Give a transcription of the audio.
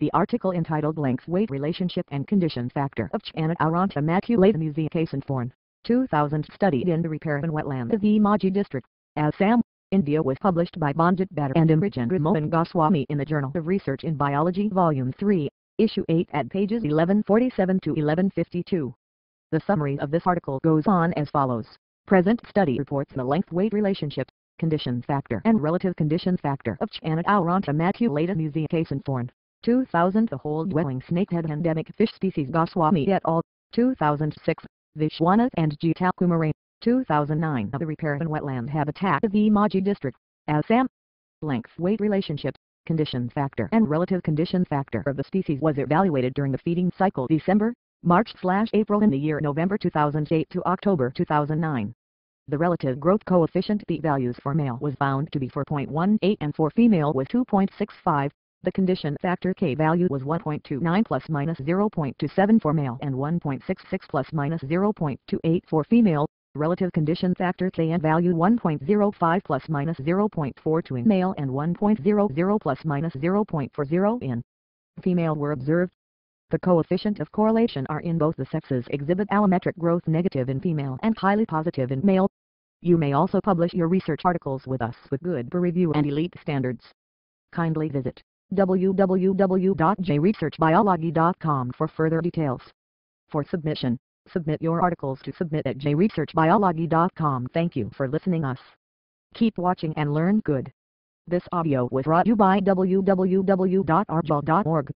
The article entitled Length Weight Relationship and Condition Factor of Chana Aranta Maculatum Musikasinthorn, 2000 studied in the riparian wetland of Dhemaji district, Assam, India was published by Banjit Bhatta and Mrigendra Mohan Goswami in the Journal of Research in Biology Volume 3, Issue 8 at pages 1147 to 1152. The summary of this article goes on as follows. Present study reports the length-weight relationship, condition factor and relative condition factor of Chana Auranta maculata Musikasinthorn. 2000 The hole dwelling snakehead endemic fish species Goswami et al. 2006 Vishwanath and Geetakumari 2009 The riparian wetland habitat of Dhemaji district, Assam. Length-weight relationship, condition factor and relative condition factor of the species was evaluated during the feeding cycle December, March-April in the year November 2008 to October 2009. The relative growth coefficient p values for male was found to be 4.18 and for female was 2.65. The condition factor K value was 1.29 plus minus 0.27 for male and 1.66 plus minus 0.28 for female. Relative condition factor K and value 1.05 plus minus 0.42 in male and 1.00 plus minus 0.40 in female were observed. The coefficient of correlation are in both the sexes exhibit allometric growth negative in female and highly positive in male. You may also publish your research articles with us with good peer review and elite standards. Kindly visit www.jresearchbiology.com for further details. For submission, submit your articles to submit at jresearchbiology.com. Thank you for listening us. Keep watching and learn good. This audio was brought you by www.rjol.org.